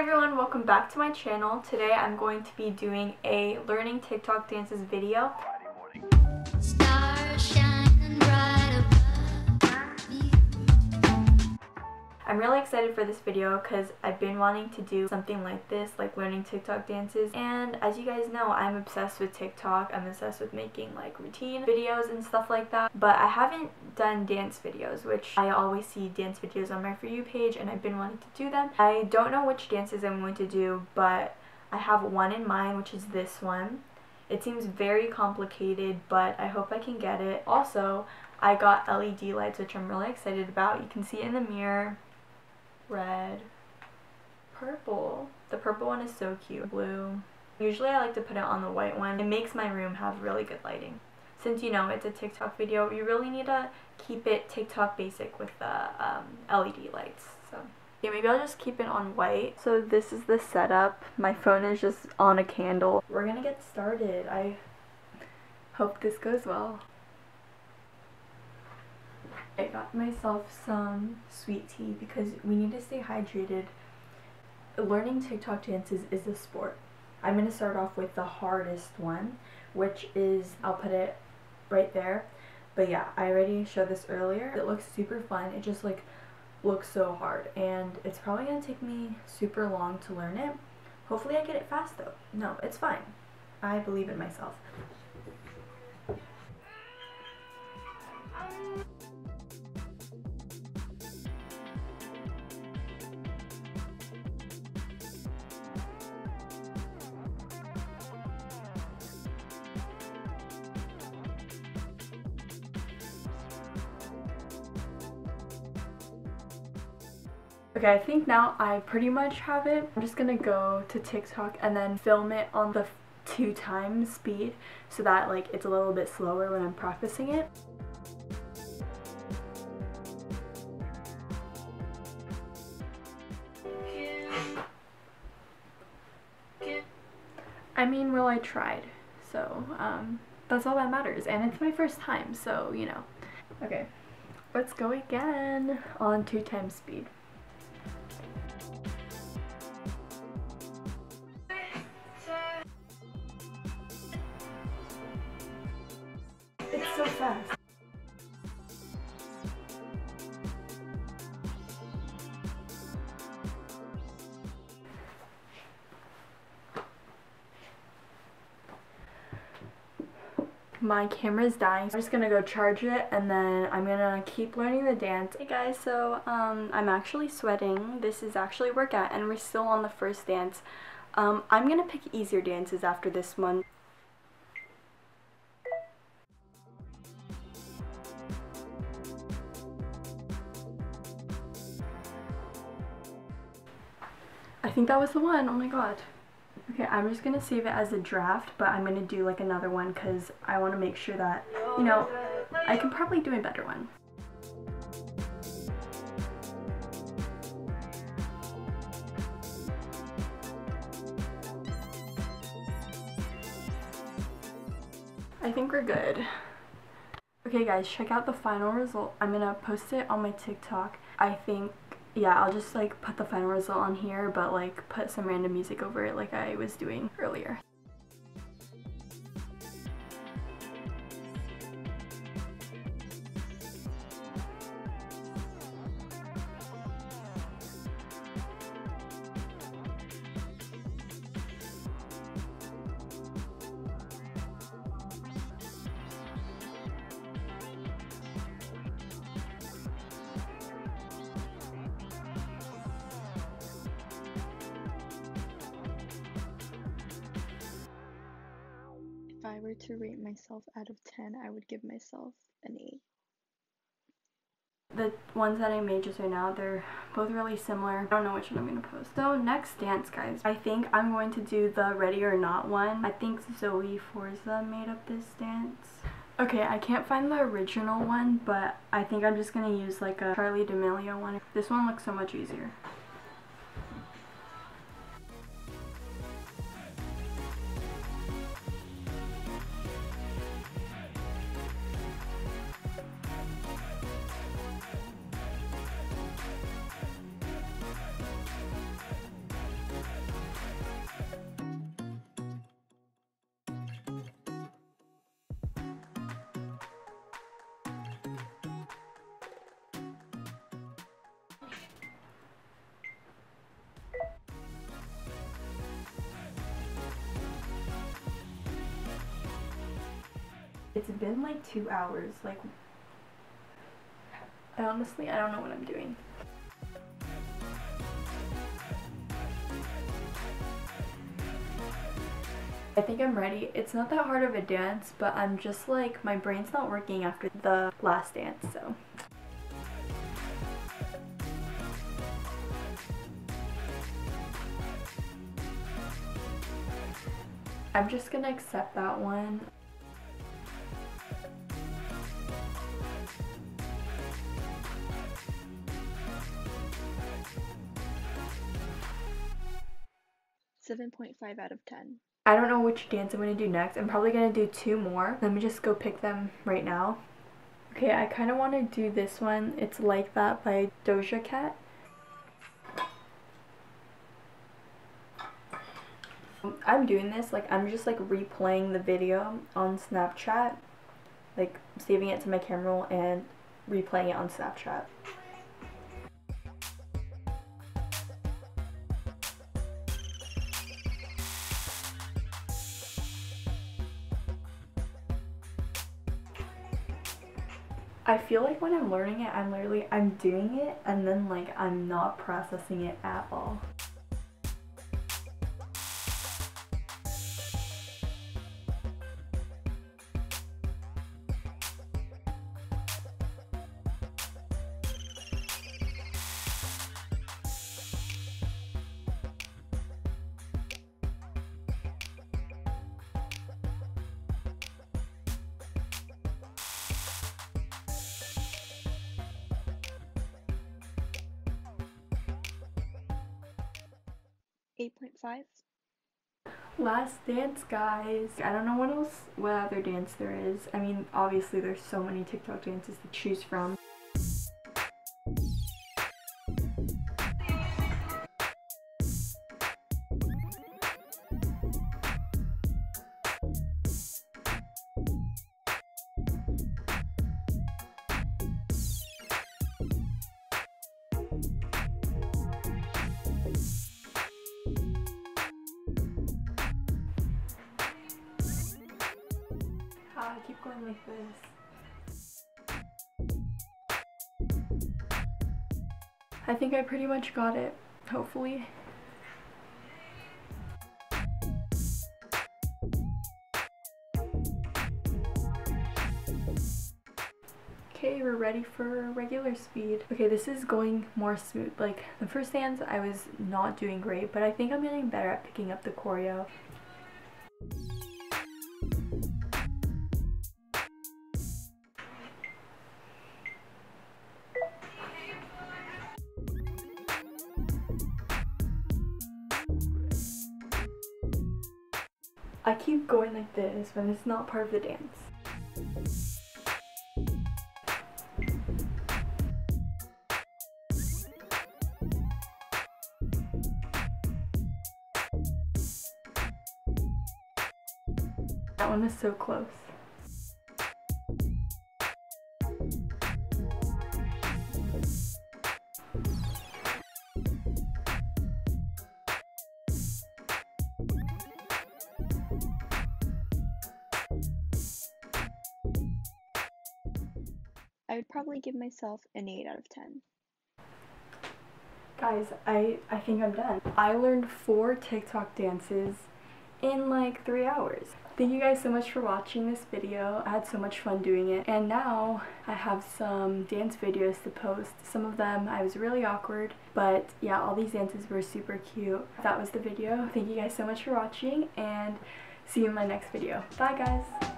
everyone, welcome back to my channel. Today I'm going to be doing a learning TikTok dances video. I'm really excited for this video because I've been wanting to do something like this, like learning TikTok dances. And as you guys know, I'm obsessed with TikTok. I'm obsessed with making like routine videos and stuff like that. But I haven't done dance videos, which I always see dance videos on my For You page and I've been wanting to do them. I don't know which dances I'm going to do, but I have one in mind, which is this one. It seems very complicated, but I hope I can get it. Also, I got LED lights, which I'm really excited about. You can see it in the mirror red, purple. The purple one is so cute. Blue. Usually I like to put it on the white one. It makes my room have really good lighting. Since you know it's a TikTok video, you really need to keep it TikTok basic with the um, LED lights. So yeah, maybe I'll just keep it on white. So this is the setup. My phone is just on a candle. We're gonna get started. I hope this goes well. I got myself some sweet tea because we need to stay hydrated. Learning TikTok dances is a sport. I'm going to start off with the hardest one, which is, I'll put it right there. But yeah, I already showed this earlier. It looks super fun. It just like looks so hard and it's probably going to take me super long to learn it. Hopefully I get it fast though. No, it's fine. I believe in myself. Okay, I think now I pretty much have it. I'm just gonna go to TikTok and then film it on the two times speed so that like it's a little bit slower when I'm practicing it. I mean, well, I tried. So, um, that's all that matters. And it's my first time, so, you know. Okay, let's go again on two times speed. Fast. my camera's dying. I'm just gonna go charge it and then I'm gonna keep learning the dance. Hey guys, so um, I'm actually sweating. This is actually workout and we're still on the first dance. Um, I'm gonna pick easier dances after this one. Think that was the one. Oh my god. Okay, I'm just going to save it as a draft, but I'm going to do like another one because I want to make sure that, you know, I can probably do a better one. I think we're good. Okay guys, check out the final result. I'm gonna post it on my TikTok. I think yeah, I'll just like put the final result on here, but like put some random music over it like I was doing earlier. I were to rate myself out of 10, I would give myself an 8. The ones that I made just right now, they're both really similar. I don't know which one I'm going to post. So next dance, guys. I think I'm going to do the Ready or Not one. I think Zoe Forza made up this dance. Okay, I can't find the original one, but I think I'm just going to use like a Charli D'Amelio one. This one looks so much easier. It's been like two hours. Like, I honestly, I don't know what I'm doing. I think I'm ready. It's not that hard of a dance, but I'm just like, my brain's not working after the last dance, so. I'm just gonna accept that one. Seven point five out of ten. I don't know which dance I'm gonna do next. I'm probably gonna do two more. Let me just go pick them right now. Okay, I kind of want to do this one. It's Like That by Doja Cat. I'm doing this, like I'm just like replaying the video on Snapchat, like saving it to my camera roll and replaying it on Snapchat. I feel like when I'm learning it, I'm literally, I'm doing it and then like I'm not processing it at all. 8.5. Last dance, guys. I don't know what else, what other dance there is. I mean, obviously there's so many TikTok dances to choose from. Going like this. I think I pretty much got it, hopefully. Okay, we're ready for regular speed. Okay, this is going more smooth. Like, the first dance I was not doing great, but I think I'm getting better at picking up the choreo. Keep going like this when it's not part of the dance. That one was so close. I would probably give myself an 8 out of 10. Guys, I, I think I'm done. I learned four TikTok dances in like three hours. Thank you guys so much for watching this video. I had so much fun doing it. And now I have some dance videos to post. Some of them I was really awkward, but yeah, all these dances were super cute. That was the video. Thank you guys so much for watching and see you in my next video. Bye guys!